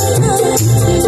I'm